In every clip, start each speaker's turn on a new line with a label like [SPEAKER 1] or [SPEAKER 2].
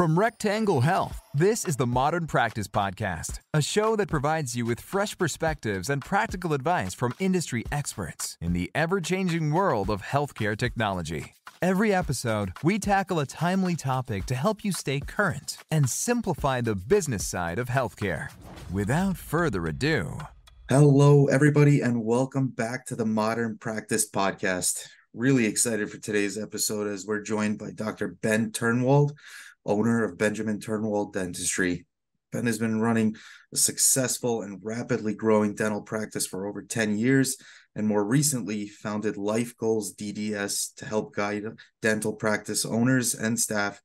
[SPEAKER 1] From Rectangle Health, this is the Modern Practice Podcast, a show that provides you with fresh perspectives and practical advice from industry experts in the ever changing world of healthcare technology. Every episode, we tackle a timely topic to help you stay current and simplify the business side of healthcare. Without further ado,
[SPEAKER 2] Hello, everybody, and welcome back to the Modern Practice Podcast. Really excited for today's episode as we're joined by Dr. Ben Turnwald, owner of Benjamin Turnwald Dentistry. Ben has been running a successful and rapidly growing dental practice for over 10 years, and more recently founded Life Goals DDS to help guide dental practice owners and staff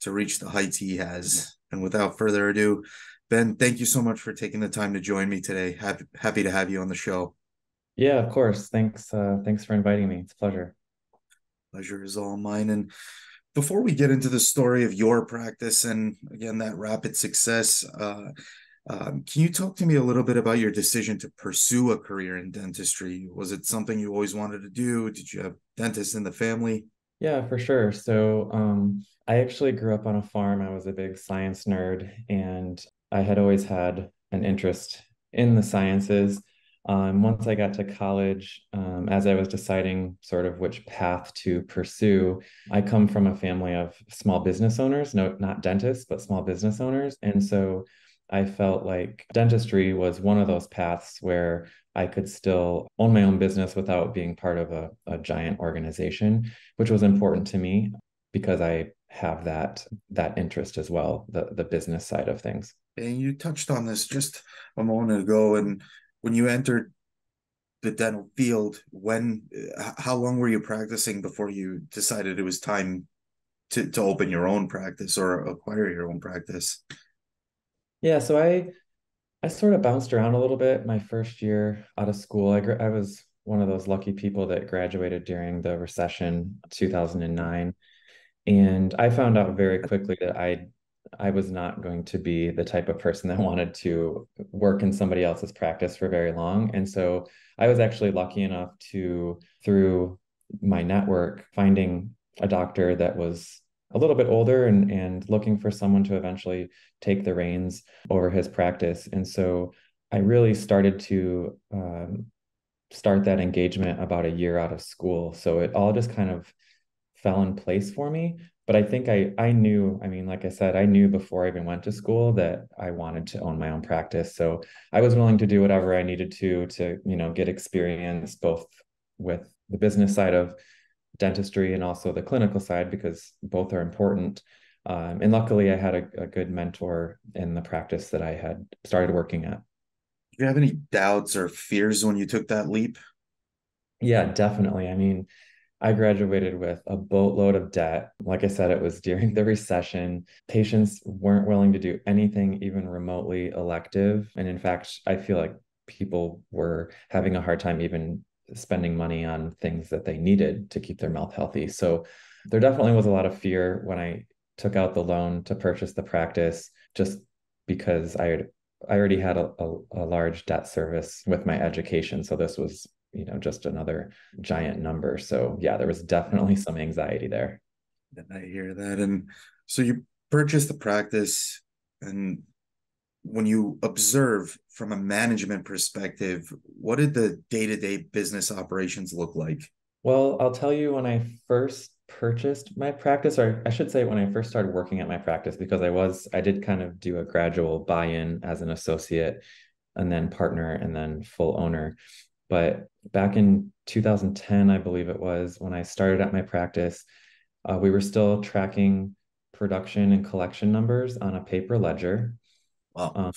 [SPEAKER 2] to reach the heights he has. And without further ado, Ben, thank you so much for taking the time to join me today. Happy, happy to have you on the show.
[SPEAKER 3] Yeah, of course. Thanks. Uh, thanks for inviting me. It's a pleasure.
[SPEAKER 2] Pleasure is all mine. And before we get into the story of your practice and again that rapid success, uh, um, can you talk to me a little bit about your decision to pursue a career in dentistry? Was it something you always wanted to do? Did you have dentists in the family?
[SPEAKER 3] Yeah, for sure. So um, I actually grew up on a farm. I was a big science nerd, and I had always had an interest in the sciences. Um, once I got to college, um, as I was deciding sort of which path to pursue, I come from a family of small business owners, no, not dentists, but small business owners. And so I felt like dentistry was one of those paths where I could still own my own business without being part of a, a giant organization, which was important to me because I have that that interest as well, the the business side of things.
[SPEAKER 2] And you touched on this just a moment ago, and when you entered the dental field, when uh, how long were you practicing before you decided it was time to to open your own practice or acquire your own practice?
[SPEAKER 3] Yeah, so I I sort of bounced around a little bit my first year out of school. I I was one of those lucky people that graduated during the recession 2009 and I found out very quickly that I I was not going to be the type of person that wanted to work in somebody else's practice for very long. And so I was actually lucky enough to, through my network, finding a doctor that was a little bit older and, and looking for someone to eventually take the reins over his practice. And so I really started to um, start that engagement about a year out of school. So it all just kind of fell in place for me but i think i i knew i mean like i said i knew before i even went to school that i wanted to own my own practice. So i was willing to do whatever i needed to to you know get experience both with the business side of dentistry and also the clinical side because both are important. Um, and luckily i had a, a good mentor in the practice that i had started working at.
[SPEAKER 2] Do you have any doubts or fears when you took that leap?
[SPEAKER 3] Yeah definitely. I mean I graduated with a boatload of debt. Like I said, it was during the recession. Patients weren't willing to do anything even remotely elective. And in fact, I feel like people were having a hard time even spending money on things that they needed to keep their mouth healthy. So there definitely was a lot of fear when I took out the loan to purchase the practice, just because I I already had a, a, a large debt service with my education. So this was you know just another giant number. So yeah there was definitely mm-hmm. some anxiety there.
[SPEAKER 2] I hear that. And so you purchased the practice and when you observe from a management perspective what did the day-to-day business operations look like?
[SPEAKER 3] Well i'll tell you when i first purchased my practice or i should say when i first started working at my practice because i was i did kind of do a gradual buy-in as an associate and then partner and then full owner but back in 2010, I believe it was, when I started at my practice, uh, we were still tracking production and collection numbers on a paper ledger wow. um,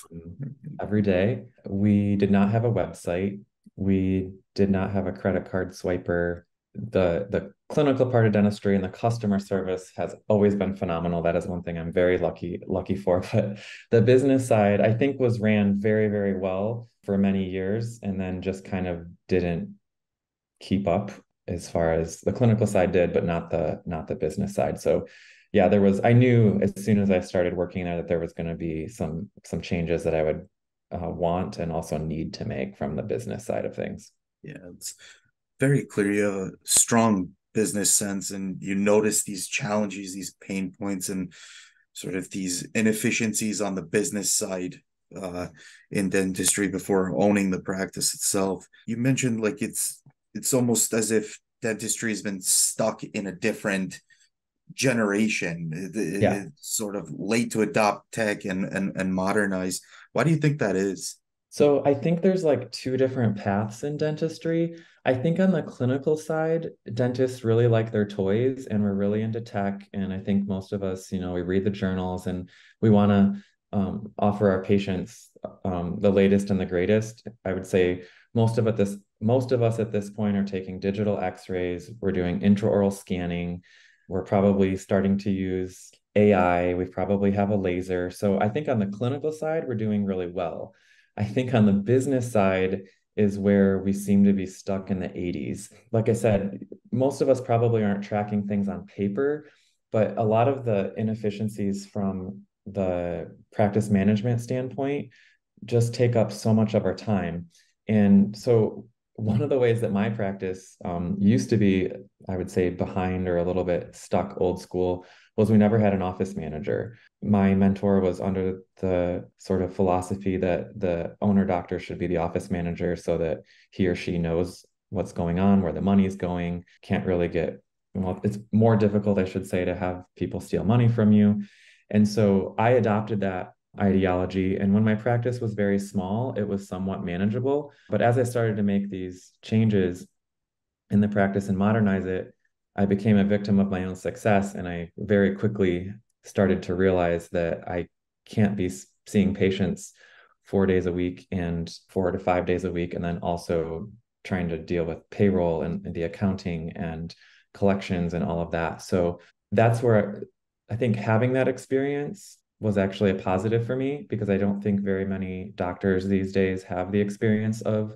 [SPEAKER 3] every day. We did not have a website. We did not have a credit card swiper. The the clinical part of dentistry and the customer service has always been phenomenal. That is one thing I'm very lucky lucky for. But the business side, I think, was ran very very well for many years and then just kind of didn't keep up as far as the clinical side did but not the not the business side so yeah there was i knew as soon as i started working there that there was going to be some some changes that i would uh, want and also need to make from the business side of things
[SPEAKER 2] yeah it's very clear you have a strong business sense and you notice these challenges these pain points and sort of these inefficiencies on the business side uh, in dentistry before owning the practice itself. You mentioned like it's it's almost as if dentistry has been stuck in a different generation yeah. sort of late to adopt tech and, and and modernize why do you think that is
[SPEAKER 3] so i think there's like two different paths in dentistry i think on the clinical side dentists really like their toys and we're really into tech and i think most of us you know we read the journals and we want to um, offer our patients um, the latest and the greatest i would say most of it this most of us at this point are taking digital x-rays we're doing intraoral scanning we're probably starting to use AI. We probably have a laser. So I think on the clinical side, we're doing really well. I think on the business side is where we seem to be stuck in the 80s. Like I said, most of us probably aren't tracking things on paper, but a lot of the inefficiencies from the practice management standpoint just take up so much of our time. And so one of the ways that my practice um, used to be, I would say, behind or a little bit stuck old school was we never had an office manager. My mentor was under the sort of philosophy that the owner doctor should be the office manager so that he or she knows what's going on, where the money's going, can't really get, well, it's more difficult, I should say, to have people steal money from you. And so I adopted that ideology. And when my practice was very small, it was somewhat manageable. But as I started to make these changes in the practice and modernize it, I became a victim of my own success. And I very quickly started to realize that I can't be seeing patients four days a week and four to five days a week, and then also trying to deal with payroll and, the accounting and collections and all of that. So that's where I think having that experience was actually a positive for me because I don't think very many doctors these days have the experience of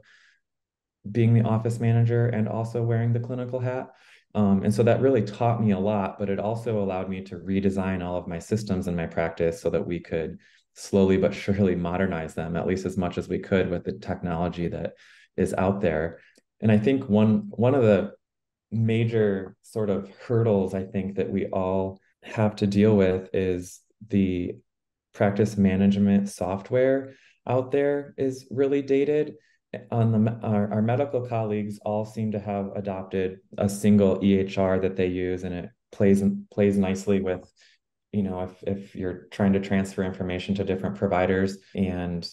[SPEAKER 3] being the office manager and also wearing the clinical hat. Um, and so that really taught me a lot, but it also allowed me to redesign all of my systems in my practice so that we could slowly but surely modernize them, at least as much as we could with the technology that is out there. And I think one one of the major sort of hurdles I think that we all have to deal with is the practice management software out there is really dated. On the our, our, medical colleagues all seem to have adopted a single EHR that they use and it plays plays nicely with you know if if you're trying to transfer information to different providers. And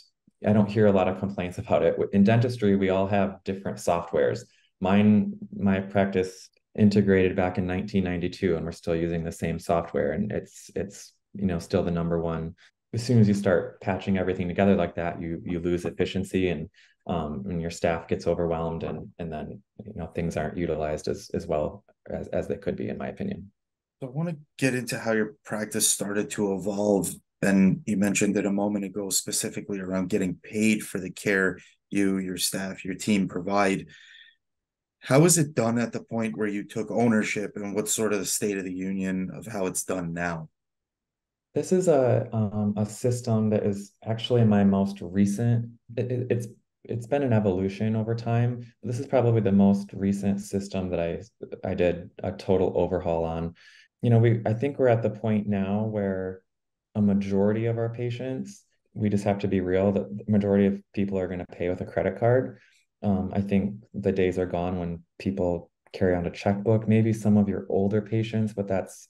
[SPEAKER 3] I don't hear a lot of complaints about it. In dentistry we all have different softwares. Mine my practice integrated back in 1992 and we're still using the same software and it's it's you know still the number one. As soon as you start patching everything together like that you you lose efficiency and um, and your staff gets overwhelmed and and then you know things aren't utilized as as well as, as they could be in my opinion.
[SPEAKER 2] So i want to get into how your practice started to evolve. And you mentioned it a moment ago specifically around getting paid for the care you your staff your team provide. How is it done at the point where you took ownership and what's sort of the state of the union of how it's done now
[SPEAKER 3] this is a um, a system that is actually my most recent. It, it's it's been an evolution over time. This is probably the most recent system that I I did a total overhaul on. You know, we I think we're at the point now where a majority of our patients, we just have to be real that the majority of people are going to pay with a credit card. Um, I think the days are gone when people carry on a checkbook. Maybe some of your older patients, but that's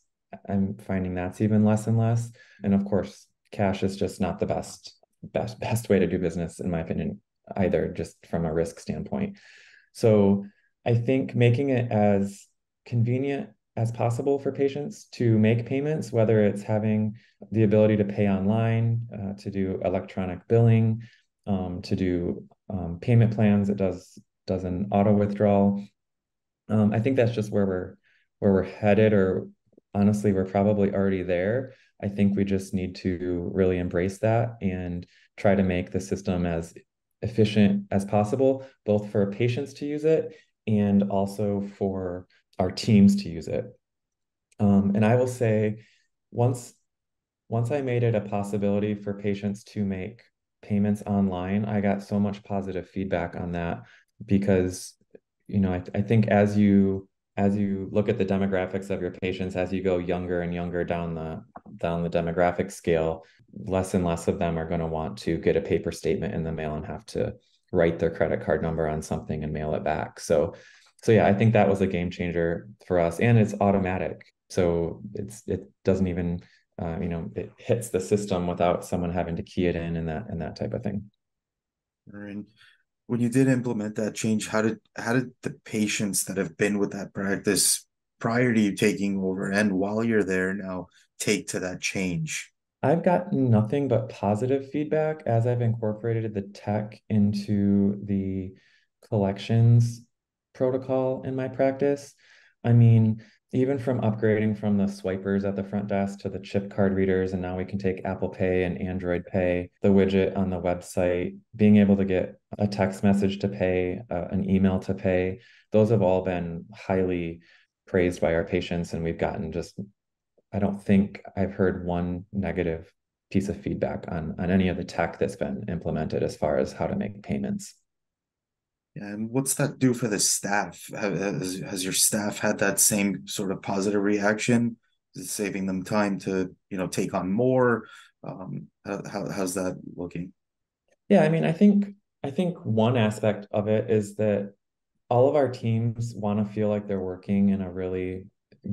[SPEAKER 3] I'm finding that's even less and less. And of course, cash is just not the best best best way to do business in my opinion either just from a risk standpoint. So I think making it as convenient as possible for patients to make payments, whether it's having the ability to pay online, uh, to do electronic billing, um, to do um, payment plans. It does does an auto withdrawal. Um, I think that's just where we're where we're headed, or honestly, we're probably already there. I think we just need to really embrace that and try to make the system as efficient as possible, both for patients to use it and also for our teams to use it. Um, and I will say, once once I made it a possibility for patients to make payments online, I got so much positive feedback on that because you know I, I think as you as you look at the demographics of your patients as you go younger and younger down the down the demographic scale less and less of them are going to want to get a paper statement in the mail and have to write their credit card number on something and mail it back. So so yeah i think that was a game changer for us and it's automatic. So it's it doesn't even uh, you know it hits the system without someone having to key it in and that and that type of thing.
[SPEAKER 2] And when you did implement that change how did how did the patients that have been with that practice prior to you taking over and while you're there now take to that change
[SPEAKER 3] I've gotten nothing but positive feedback as I've incorporated the tech into the collections protocol in my practice. I mean, even from upgrading from the swipers at the front desk to the chip card readers, and now we can take Apple Pay and Android Pay, the widget on the website, being able to get a text message to pay, uh, an email to pay, those have all been highly praised by our patients. And we've gotten just I don't think I've heard one negative piece of feedback on on any of the tech that's been implemented as far as how to make payments.
[SPEAKER 2] Yeah, and what's that do for the staff? Has, has your staff had that same sort of positive reaction? Is it saving them time to you know take on more? Um, how, how's that looking?
[SPEAKER 3] Yeah, I mean, I think I think one aspect of it is that all of our teams want to feel like they're working in a really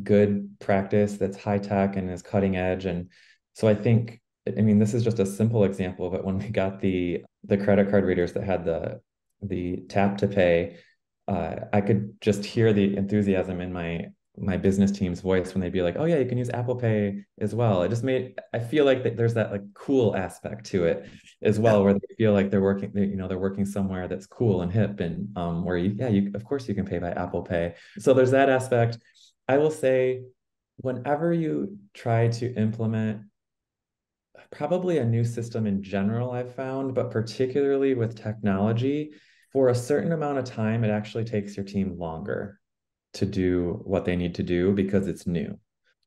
[SPEAKER 3] good practice that's high tech and is cutting edge. And so I think, I mean, this is just a simple example, but when we got the the credit card readers that had the the tap to pay, uh, I could just hear the enthusiasm in my my business team's voice when they'd be like, "Oh yeah, you can use Apple Pay as well." It just made I feel like that there's that like cool aspect to it as well, yeah. where they feel like they're working, you know, they're working somewhere that's cool and hip, and um, where you, yeah, you of course you can pay by Apple Pay. So there's that aspect. I will say, whenever you try to implement probably a new system in general, I've found, but particularly with technology, for a certain amount of time, it actually takes your team longer to do what they need to do because it's new.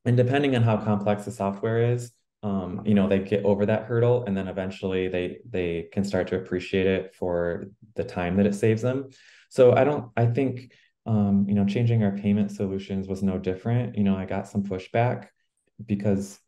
[SPEAKER 3] And depending on how complex the software is, um, you know, they get over that hurdle and then eventually they they can start to appreciate it for the time that it saves them. So I don't I think um, you know, changing our payment solutions was no different. You know, I got some pushback because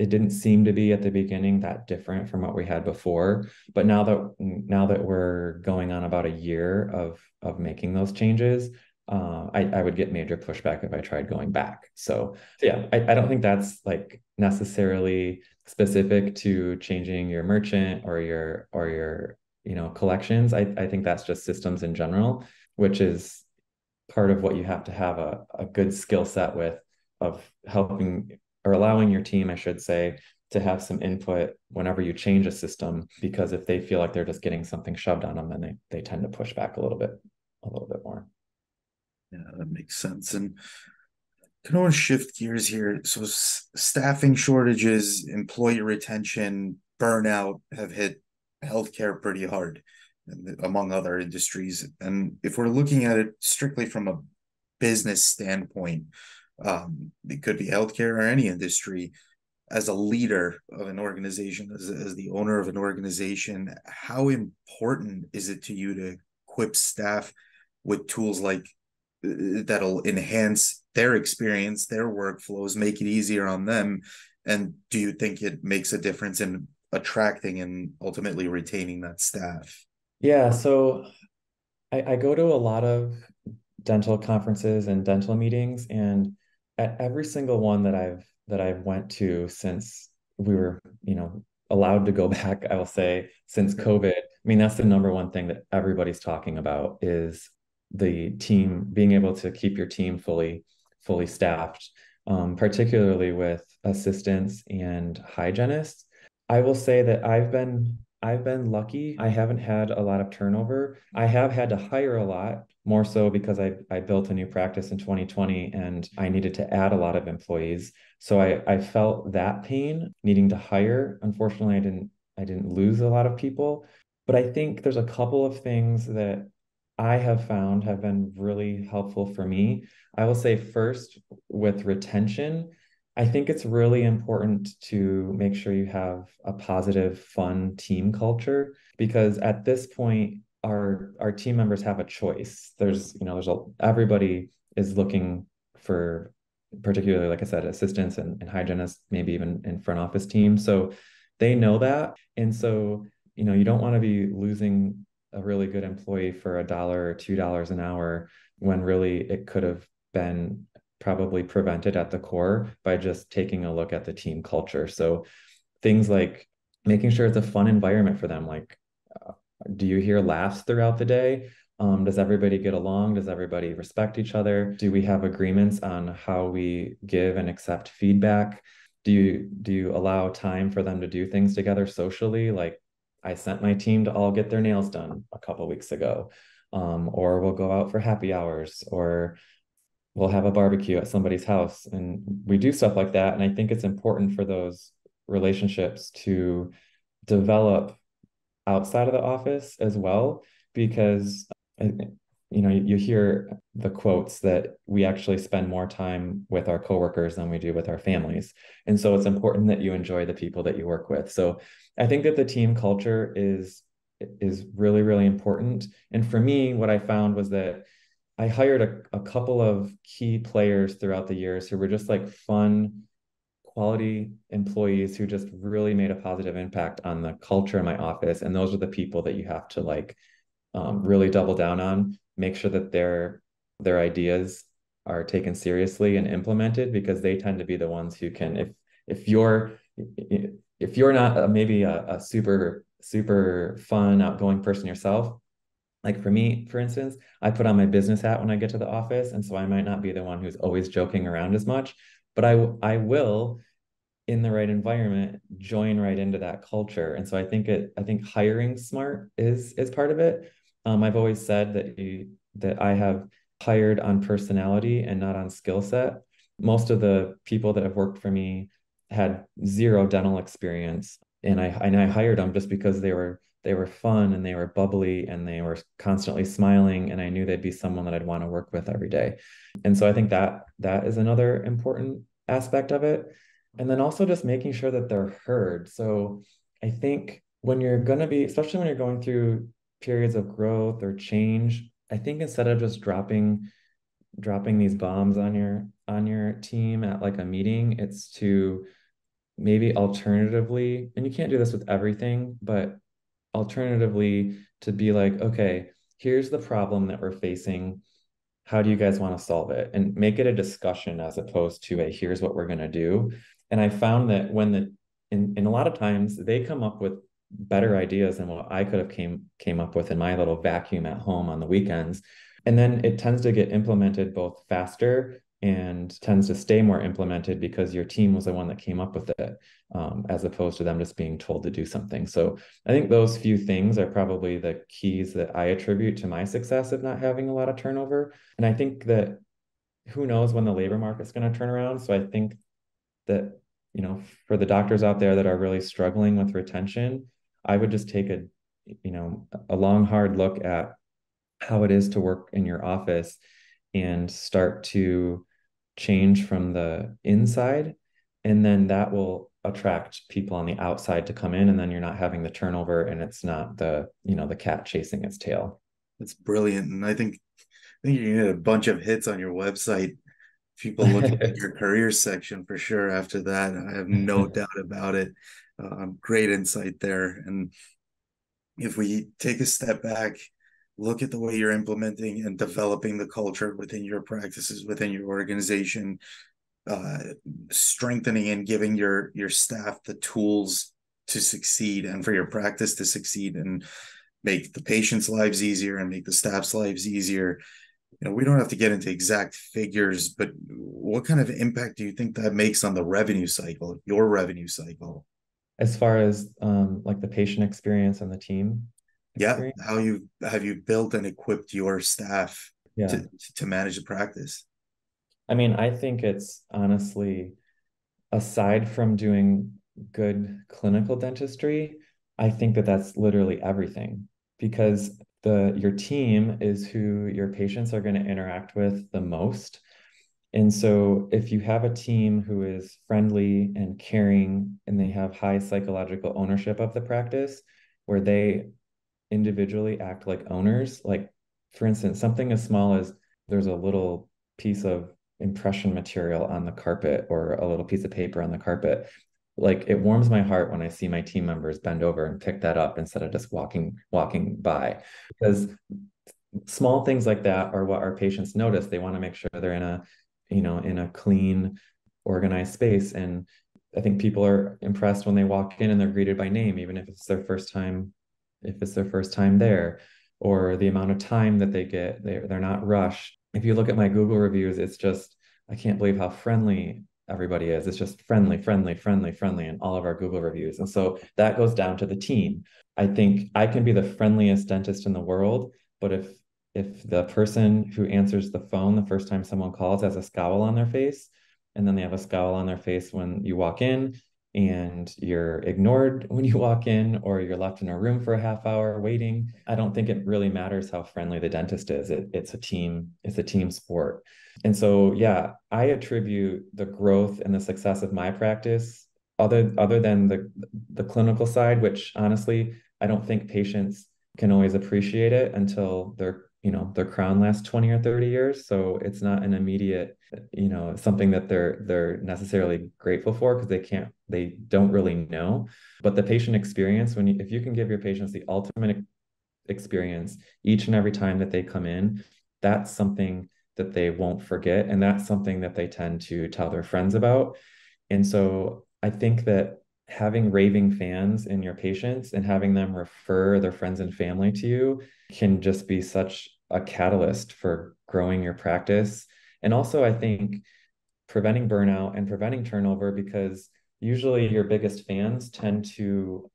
[SPEAKER 3] it didn't seem to be at the beginning that different from what we had before. But now that now that we're going on about a year of of making those changes, uh, I, I would get major pushback if I tried going back. So, so yeah, I, I don't think that's like necessarily specific to changing your merchant or your or your you know collections. I, I think that's just systems in general, which is part of what you have to have a, a good skill set with of helping or allowing your team, I should say, to have some input whenever you change a system, because if they feel like they're just getting something shoved on them, then they, they tend to push back a little bit, a little bit more.
[SPEAKER 2] Yeah, that makes sense. And can to shift gears here. So staffing shortages, employee retention, burnout have hit healthcare pretty hard among other industries. And if we're looking at it strictly from a business standpoint, um, it could be healthcare or any industry. As a leader of an organization, as, as the owner of an organization, how important is it to you to equip staff with tools like uh, that'll enhance their experience, their workflows, make it easier on them? And do you think it makes a difference in attracting and ultimately retaining that staff?
[SPEAKER 3] Yeah, so I, I go to a lot of dental conferences and dental meetings, and at every single one that I've that I've went to since we were, you know, allowed to go back, I will say, since COVID. I mean, that's the number one thing that everybody's talking about is the team being able to keep your team fully fully staffed, um, particularly with assistants and hygienists. I will say that I've been I've been lucky. I haven't had a lot of turnover. I have had to hire a lot, more so because I, I built a new practice in 2020 and I needed to add a lot of employees. So I, I felt that pain needing to hire. Unfortunately, I didn't I didn't lose a lot of people. But I think there's a couple of things that I have found have been really helpful for me. I will say first with retention, I think it's really important to make sure you have a positive, fun team culture because at this point, our our team members have a choice. There's you know there's a everybody is looking for particularly, like I said, assistants and, and hygienists, maybe even in front office teams. So they know that. And so, you know, you don't want to be losing a really good employee for a dollar or two dollars an hour when really it could have been probably prevented at the core by just taking a look at the team culture. So things like making sure it's a fun environment for them. Like, uh, do you hear laughs throughout the day? Um, does everybody get along? Does everybody respect each other? Do we have agreements on how we give and accept feedback? Do you do you allow time for them to do things together socially? Like I sent my team to all get their nails done a couple weeks ago, um, or we'll go out for happy hours, or we'll have a barbecue at somebody's house, and we do stuff like that. And I think it's important for those relationships to develop outside of the office as well because uh, you know you hear the quotes that we actually spend more time with our coworkers than we do with our families and so it's important that you enjoy the people that you work with so i think that the team culture is is really really important and for me what i found was that i hired a, a couple of key players throughout the years who were just like fun quality employees who just really made a positive impact on the culture in my office. And those are the people that you have to like um, really double down on make sure that their their ideas are taken seriously and implemented because they tend to be the ones who can if if you're if you're not a, maybe a, a super super fun outgoing person yourself like for me for instance i put on my business hat when i get to the office and so i might not be the one who's always joking around as much but i i will in the right environment join right into that culture and so i think it i think hiring smart is is part of it um, I've always said that you that I have hired on personality and not on skill set. Most of the people that have worked for me had zero dental experience, and I and I hired them just because they were they were fun and they were bubbly and they were constantly smiling and I knew they'd be someone that I'd want to work with every day. And so I think that that is another important aspect of it. And then also just making sure that they're heard. So I think when you're going to be especially when you're going through periods of growth or change i think instead of just dropping dropping these bombs on your on your team at like a meeting it's to maybe alternatively and you can't do this with everything but alternatively to be like okay here's the problem that we're facing. How do you guys want to solve it? And make it a discussion as opposed to a here's what we're going to do. And i found that when the in, in a lot of times they come up with better ideas than what I could have came came up with in my little vacuum at home on the weekends. And then it tends to get implemented both faster and tends to stay more implemented because your team was the one that came up with it, um, as opposed to them just being told to do something. So I think those few things are probably the keys that I attribute to my success of not having a lot of turnover. And I think that who knows when the labor market's going to turn around. So I think that you know for the doctors out there that are really struggling with retention I would just take a you know a long hard look at how it is to work in your office and start to change from the inside and then that will attract people on the outside to come in and then you're not having the turnover and it's not the you know the cat chasing its tail
[SPEAKER 2] it's brilliant and i think i think you get a bunch of hits on your website people look at your career section for sure after that i have no doubt about it um, great insight there. And if we take a step back, look at the way you're implementing and developing the culture within your practices, within your organization, uh, strengthening and giving your your staff the tools to succeed and for your practice to succeed and make the patients' lives easier and make the staff's lives easier. You know, we don't have to get into exact figures, but what kind of impact do you think that makes on the revenue cycle, your revenue cycle?
[SPEAKER 3] as far as um, like the patient experience and the team
[SPEAKER 2] experience? yeah how you have you built and equipped your staff
[SPEAKER 3] yeah.
[SPEAKER 2] to, to manage the practice
[SPEAKER 3] i mean i think it's honestly aside from doing good clinical dentistry i think that that's literally everything because the your team is who your patients are going to interact with the most and so, if you have a team who is friendly and caring and they have high psychological ownership of the practice, where they individually act like owners, like for instance, something as small as there's a little piece of impression material on the carpet or a little piece of paper on the carpet like it warms my heart when i see my team members bend over and pick that up instead of just walking walking by. Because small things like that are what our patients notice. They want to make sure they're in a you know in a clean organized space. And i think people are impressed when they walk in and they're greeted by name even if it's their first time if it's their first time there or the amount of time that they get they're, they're not rushed. If you look at my google reviews it's just i can't believe how friendly everybody is. It's just friendly friendly friendly friendly in all of our google reviews. And so that goes down to the team. I think i can be the friendliest dentist in the world but if if the person who answers the phone the first time someone calls has a scowl on their face and then they have a scowl on their face when you walk in and you're ignored when you walk in or you're left in a room for a half hour waiting i don't think it really matters how friendly the dentist is. It, it's a team it's a team sport. And so yeah i attribute the growth and the success of my practice other other than the the clinical side which honestly i don't think patients can always appreciate it until they're you know their crown lasts 20 or 30 years so it's not an immediate you know something that they're they're necessarily grateful for because they can't they don't really know. But the patient experience when you, if you can give your patients the ultimate experience each and every time that they come in that's something that they won't forget and that's something that they tend to tell their friends about. And so i think that having raving fans in your patients and having them refer their friends and family to you can just be such a catalyst for growing your practice. And also, I think preventing burnout and preventing turnover because usually your biggest fans tend to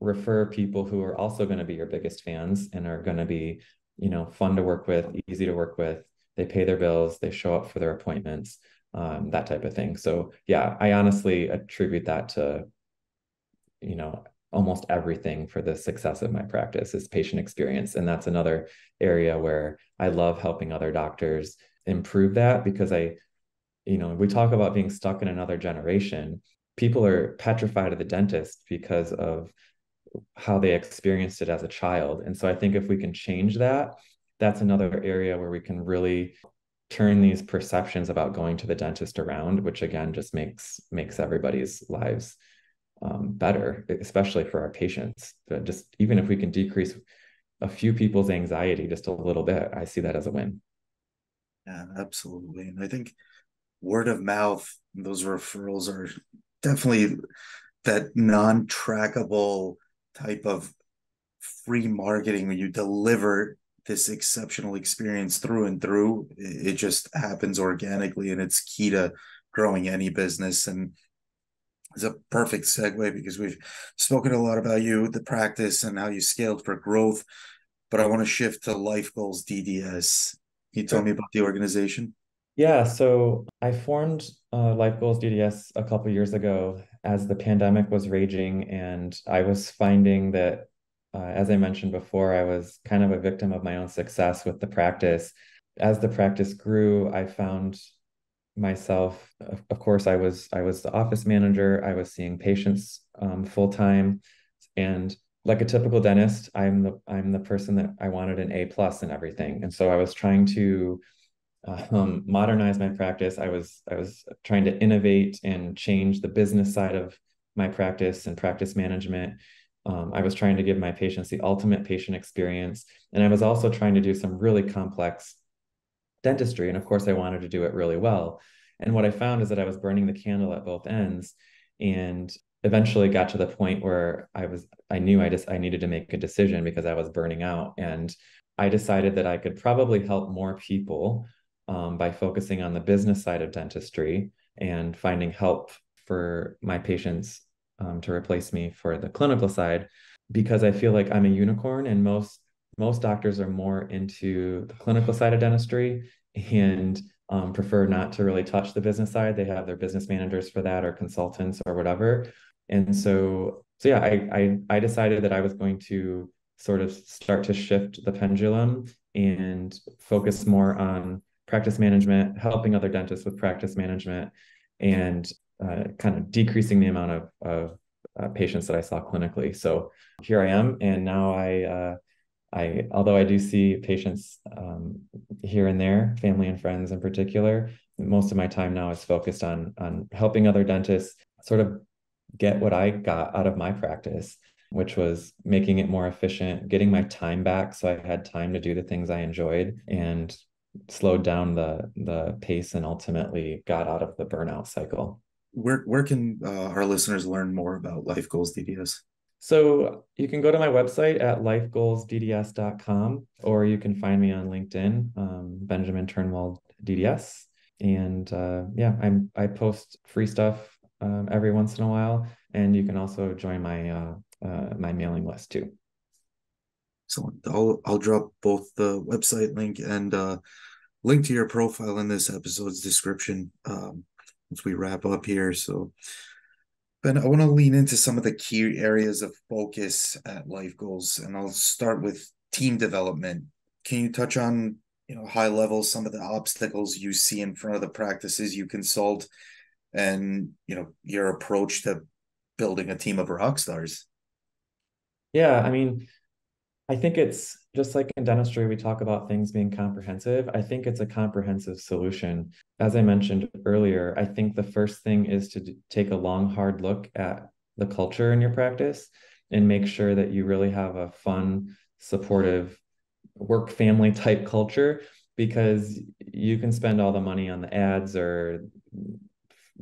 [SPEAKER 3] refer people who are also going to be your biggest fans and are going to be you know fun to work with easy to work with they pay their bills they show up for their appointments um, that type of thing so yeah i honestly attribute that to you know almost everything for the success of my practice is patient experience. And that's another area where i love helping other doctors improve that because i you know we talk about being stuck in another generation. People are petrified of the dentist because of how they experienced it as a child. And so i think if we can change that that's another area where we can really turn these perceptions about going to the dentist around which again just makes makes everybody's lives um, better, especially for our patients. But just even if we can decrease a few people's anxiety just a little bit, I see that as a win.
[SPEAKER 2] Yeah, absolutely. And I think word of mouth, those referrals are definitely that non trackable type of free marketing when you deliver this exceptional experience through and through. It just happens organically and it's key to growing any business. And is a perfect segue because we've spoken a lot about you, the practice, and how you scaled for growth. But I want to shift to Life Goals DDS. Can you tell me about the organization?
[SPEAKER 3] Yeah, so I formed uh, Life Goals DDS a couple years ago as the pandemic was raging, and I was finding that, uh, as I mentioned before, I was kind of a victim of my own success with the practice. As the practice grew, I found myself of course i was i was the office manager. I was seeing patients um, full time and like a typical dentist i'm the i'm the person that i wanted an a plus in everything. And so i was trying to um, modernize my practice. I was i was trying to innovate and change the business side of my practice and practice management. Um, i was trying to give my patients the ultimate patient experience. And i was also trying to do some really complex dentistry. And of course, I wanted to do it really well. And what I found is that I was burning the candle at both ends and eventually got to the point where I was, I knew I just, I needed to make a decision because I was burning out. And I decided that I could probably help more people um, by focusing on the business side of dentistry and finding help for my patients um, to replace me for the clinical side because I feel like I'm a unicorn and most most doctors are more into the clinical side of dentistry and um, prefer not to really touch the business side. They have their business managers for that or consultants or whatever. And so, so yeah, I, I, I decided that I was going to sort of start to shift the pendulum and focus more on practice management, helping other dentists with practice management, and uh, kind of decreasing the amount of, of uh, patients that I saw clinically. So here I am, and now I uh, I, although I do see patients um, here and there, family and friends in particular, most of my time now is focused on on helping other dentists sort of get what I got out of my practice, which was making it more efficient, getting my time back so I had time to do the things I enjoyed and slowed down the the pace and ultimately got out of the burnout cycle.
[SPEAKER 2] Where where can uh, our listeners learn more about Life Goals DDS?
[SPEAKER 3] So you can go to my website at lifegoalsdds.com or you can find me on LinkedIn, um, Benjamin Turnwald DDS. And uh, yeah, I'm I post free stuff um, every once in a while, and you can also join my uh, uh, my mailing list too.
[SPEAKER 2] So I'll I'll drop both the website link and uh, link to your profile in this episode's description um, once we wrap up here. So Ben, I want to lean into some of the key areas of focus at Life Goals, and I'll start with team development. Can you touch on, you know, high level some of the obstacles you see in front of the practices you consult, and you know your approach to building a team of rock stars?
[SPEAKER 3] Yeah, I mean, I think it's just like in dentistry, we talk about things being comprehensive. I think it's a comprehensive solution. As I mentioned earlier, I think the first thing is to take a long, hard look at the culture in your practice and make sure that you really have a fun, supportive work family type culture because you can spend all the money on the ads or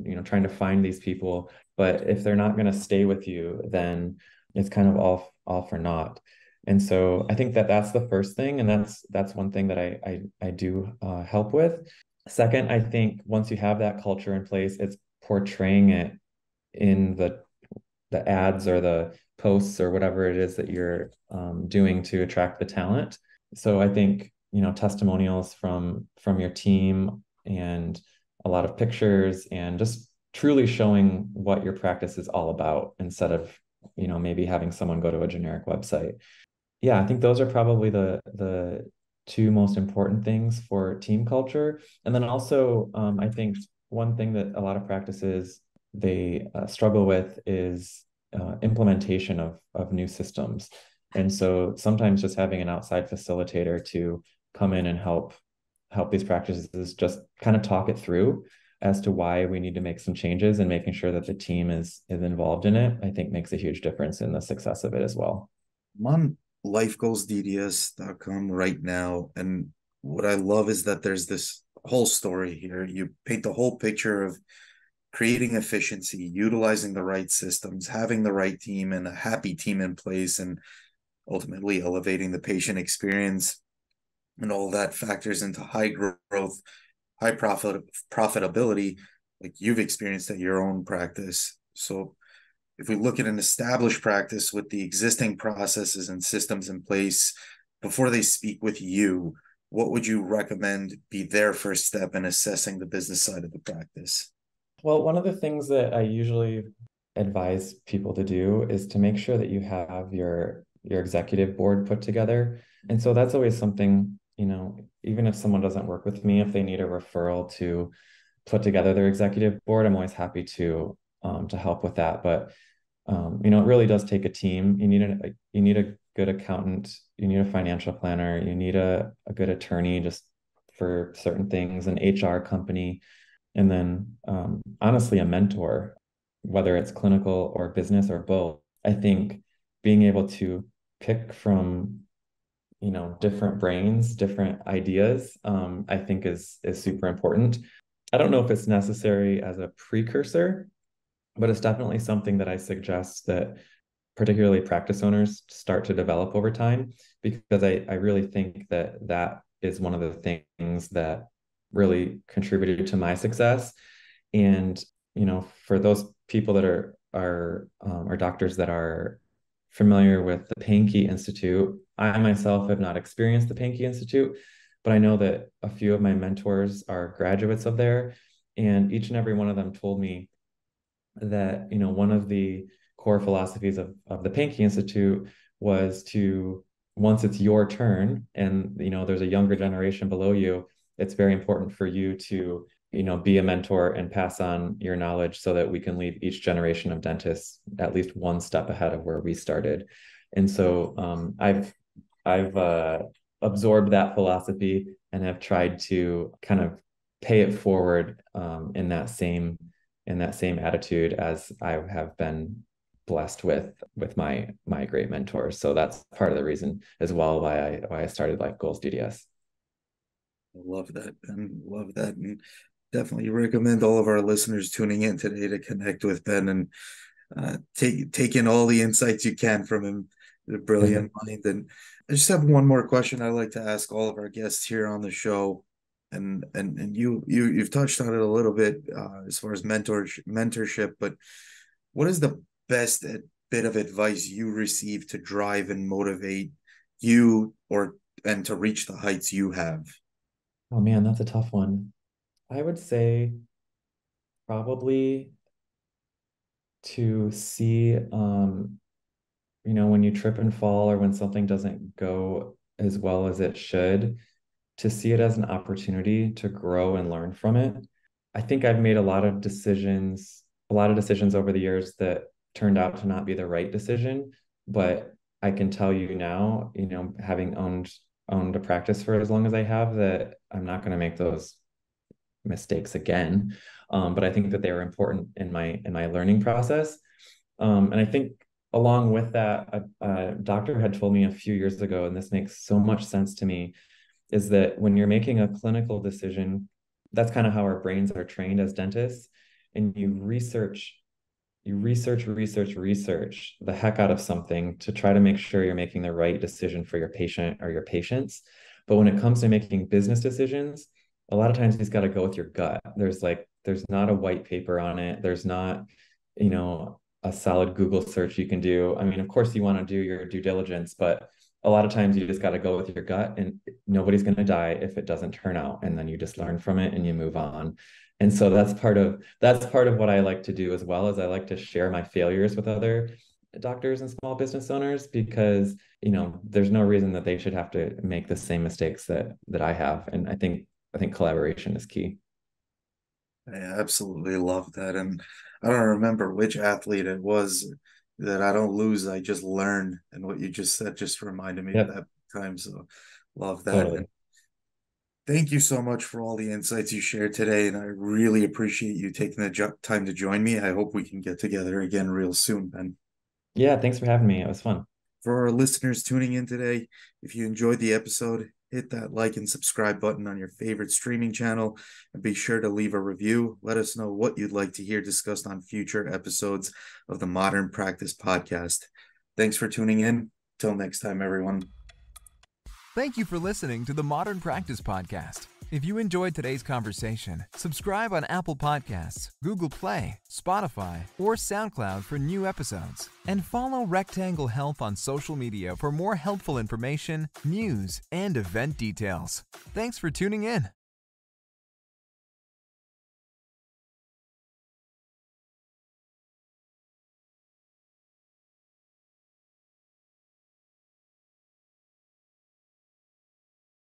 [SPEAKER 3] you know trying to find these people but if they're not going to stay with you then it's kind of all all for naught and so i think that that's the first thing and that's that's one thing that i i, I do uh, help with. Second i think once you have that culture in place it's portraying it in the the ads or the posts or whatever it is that you're um, doing to attract the talent. So i think you know testimonials from from your team and a lot of pictures and just truly showing what your practice is all about instead of you know maybe having someone go to a generic website yeah, I think those are probably the the two most important things for team culture. And then also, um, I think one thing that a lot of practices they uh, struggle with is uh, implementation of of new systems. And so sometimes just having an outside facilitator to come in and help help these practices just kind of talk it through as to why we need to make some changes and making sure that the team is is involved in it, I think makes a huge difference in the success of it as well.
[SPEAKER 2] One lifegoalsdds.com right now. And what I love is that there's this whole story here. You paint the whole picture of creating efficiency, utilizing the right systems, having the right team and a happy team in place, and ultimately elevating the patient experience. And all that factors into high growth, high profit profitability, like you've experienced at your own practice. So if we look at an established practice with the existing processes and systems in place before they speak with you, what would you recommend be their first step in assessing the business side of the practice?
[SPEAKER 3] Well, one of the things that I usually advise people to do is to make sure that you have your your executive board put together. And so that's always something, you know, even if someone doesn't work with me, if they need a referral to put together their executive board, I'm always happy to um, to help with that. But um, you know, it really does take a team. You need a you need a good accountant, you need a financial planner, you need a, a good attorney just for certain things, an HR company, and then um, honestly a mentor, whether it's clinical or business or both. I think being able to pick from you know different brains different ideas um, i think is is super important i don't know if it's necessary as a precursor but it's definitely something that I suggest that particularly practice owners start to develop over time because I, I really think that that is one of the things that really contributed to my success. And you know for those people that are are um, are doctors that are familiar with the Pankey Institute I myself have not experienced the Pankey Institute but I know that a few of my mentors are graduates of there. And each and every one of them told me that you know one of the core philosophies of, of the Pankey Institute was to once it's your turn and you know there's a younger generation below you it's very important for you to you know be a mentor and pass on your knowledge so that we can leave each generation of dentists at least one step ahead of where we started. And so um, i've i've uh, absorbed that philosophy and have tried to kind of pay it forward um, in that same in that same attitude as I have been blessed with with my my great mentors. So that's part of the reason as well why I why I started Life Goals DDS.
[SPEAKER 2] I love that and love that and definitely recommend all of our listeners tuning in today to connect with Ben and uh, take take in all the insights you can from him. The brilliant mm-hmm. mind. And I just have one more question I like to ask all of our guests here on the show and and and you you you've touched on it a little bit uh, as far as mentor mentorship but what is the best bit of advice you receive to drive and motivate you or and to reach the heights you have?
[SPEAKER 3] Oh man that's a tough one. I would say probably to see um you know when you trip and fall or when something doesn't go as well as it should to see it as an opportunity to grow and learn from it. I think I've made a lot of decisions, a lot of decisions over the years that turned out to not be the right decision, but I can tell you now, you know, having owned owned a practice for as long as I have that I'm not going to make those mistakes again. Um, but I think that they were important in my in my learning process. Um, and I think along with that, a, a doctor had told me a few years ago, and this makes so much sense to me, is that when you're making a clinical decision, that's kind of how our brains are trained as dentists, and you research, you research, research, research the heck out of something to try to make sure you're making the right decision for your patient or your patients. But when it comes to making business decisions, a lot of times you has got to go with your gut. There's like, there's not a white paper on it. There's not, you know, a solid Google search you can do. I mean, of course, you want to do your due diligence, but a lot of times you just got to go with your gut and nobody's going to die if it doesn't turn out and then you just learn from it and you move on. And so that's part of that's part of what i like to do as well as i like to share my failures with other doctors and small business owners because you know there's no reason that they should have to make the same mistakes that that i have and i think i think collaboration is key.
[SPEAKER 2] I absolutely love that and i don't remember which athlete it was that I don't lose, I just learn. And what you just said just reminded me yep. of that time. So love that. Totally. Thank you so much for all the insights you shared today. And I really appreciate you taking the jo- time to join me. I hope we can get together again real soon, Ben.
[SPEAKER 3] Yeah, thanks for having me. It was fun.
[SPEAKER 2] For our listeners tuning in today, if you enjoyed the episode, hit that like and subscribe button on your favorite streaming channel and be sure to leave a review. Let us know what you'd like to hear discussed on future episodes of the Modern Practice Podcast. Thanks for tuning in. Till next time, everyone.
[SPEAKER 1] Thank you for listening to the Modern Practice Podcast. If you enjoyed today's conversation, subscribe on Apple Podcasts, Google Play, Spotify, or SoundCloud for new episodes. And follow Rectangle Health on social media for more helpful information, news, and event details. Thanks for tuning in.